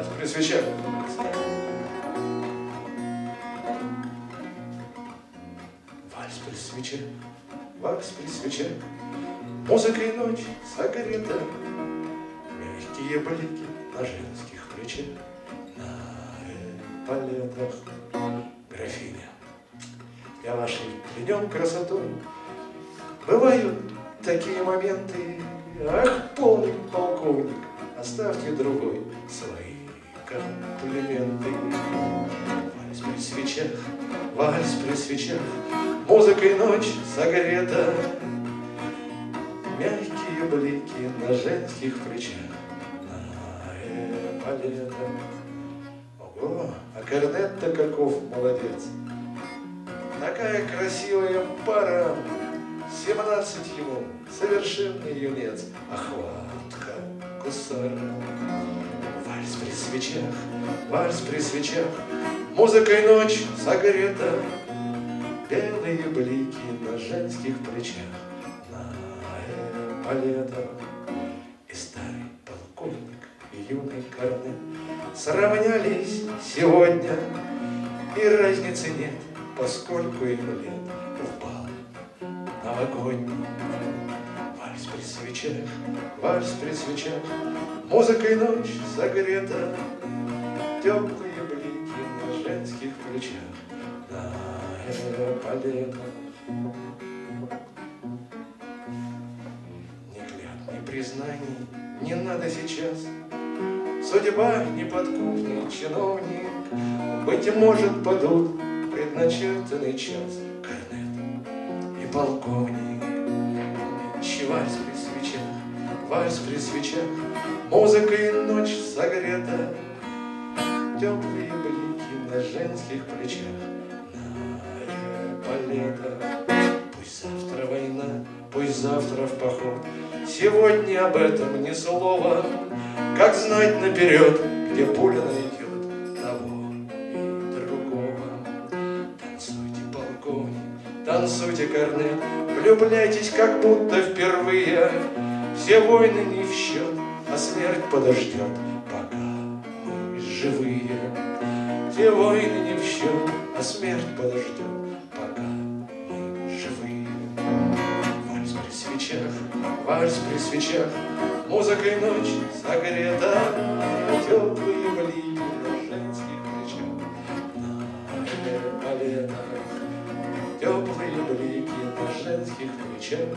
При свечах. Вальс при свечах, вальс при Музыка и ночь согрета, Мягкие блики на женских плечах, На палетах. Графиня, я вашей клянем красотой, Бывают такие моменты, Ах, полный полковник, оставьте другой свои комплименты. Вальс при свечах, вальс при свечах, Музыкой ночь согрета, Мягкие блики на женских плечах, На эполетах. Ого, а корнет-то каков молодец! Такая красивая пара, Семнадцать ему, совершенный юнец, Охватка гусара. Свечах, вальс при свечах, Музыкой ночь согрета, Белые блики на женских плечах, На эполетах. И старый полковник, и юный корнет Сравнялись сегодня, И разницы нет, поскольку им лет бал новогодний. Вальс при свечах, вальс при свечах, Музыкой ночь согрета, Теплые блики на женских плечах, На клят, ни признаний не надо сейчас, Судьба неподкупный чиновник, Быть может, падут предначертанный час — полковник. Вальс при свечах, вальс при свечах, Музыка и ночь согрета, Теплые блики на женских плечах, На полета. Пусть завтра война, пусть завтра в поход, Сегодня об этом ни слова, Как знать наперед, где пуля найдет того и другого. Танцуйте, полковник, танцуйте, корнет, Влюбляйтесь, как будто впервые. Все войны не в счет, а смерть подождет, пока мы живые. Все войны не в счет, а смерть подождет, пока мы живые. Вальс при свечах, вальс при свечах, Музыкой ночь согрета, Chip.